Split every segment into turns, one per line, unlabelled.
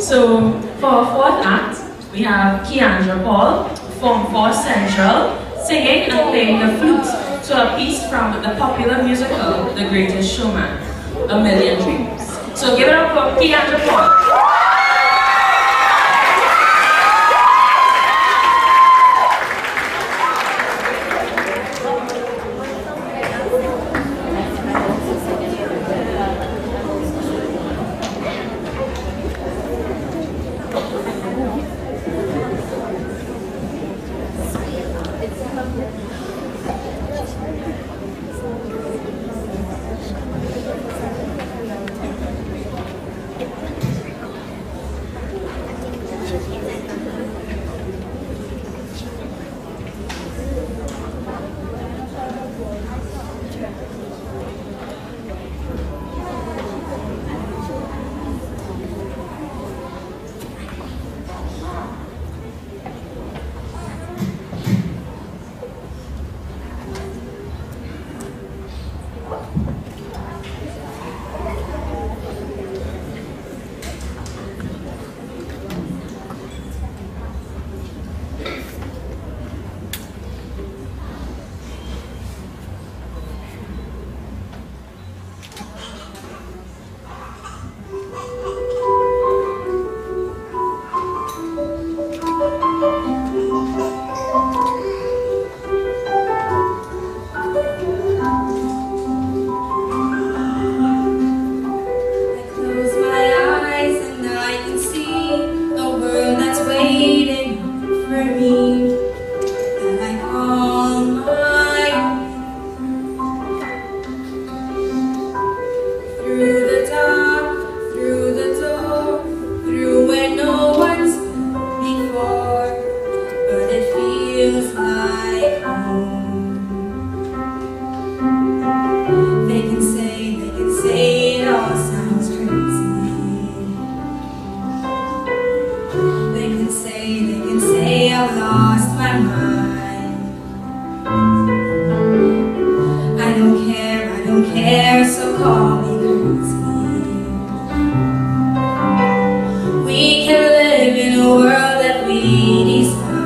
So for our fourth act, we have Kayandra Paul from Force Central singing and playing the flute to a piece from the popular musical The Greatest Showman, A Million Dreams. So give it up for Kayandra Paul. He's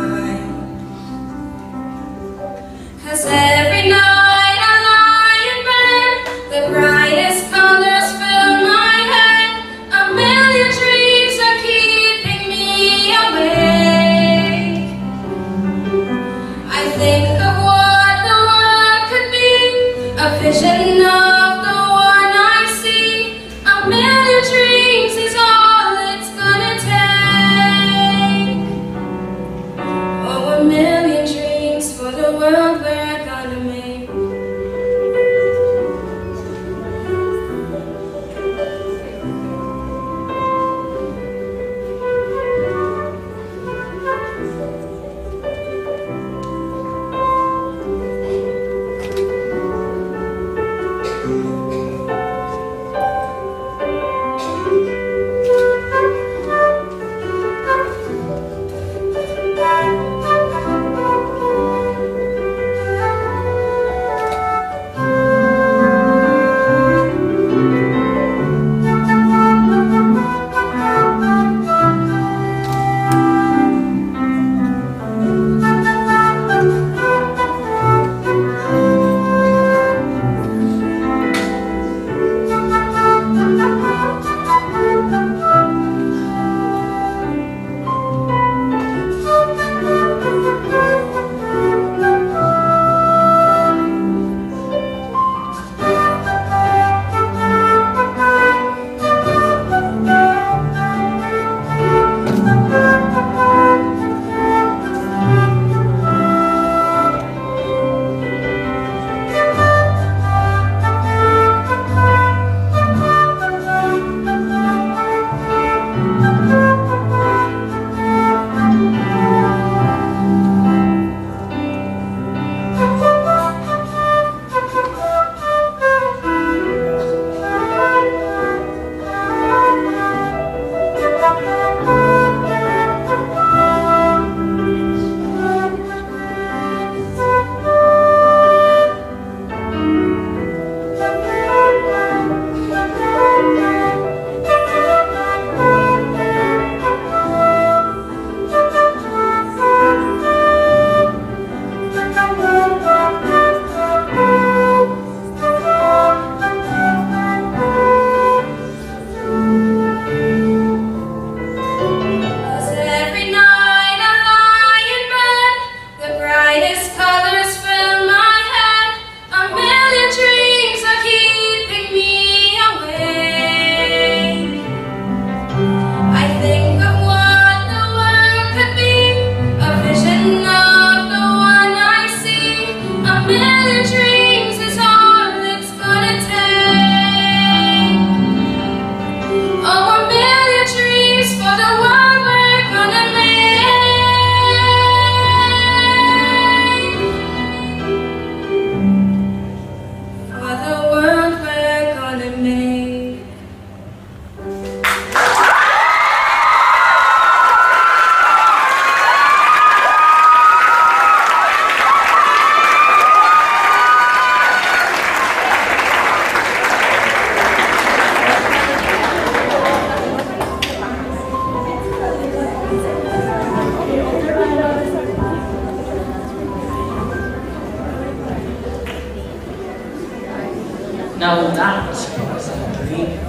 Now that was a great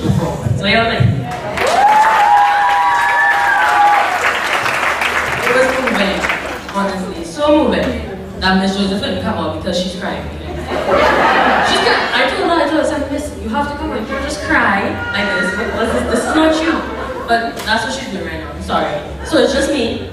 performance. So y'all like, it was moving, honestly, so moving that Miss Josephine come out because she's crying. She's crying. I told her, I told her, I said, Miss, you have to come out. You can't just cry like this. This is, this is not you. But that's what she's doing right now. I'm sorry. So it's just me.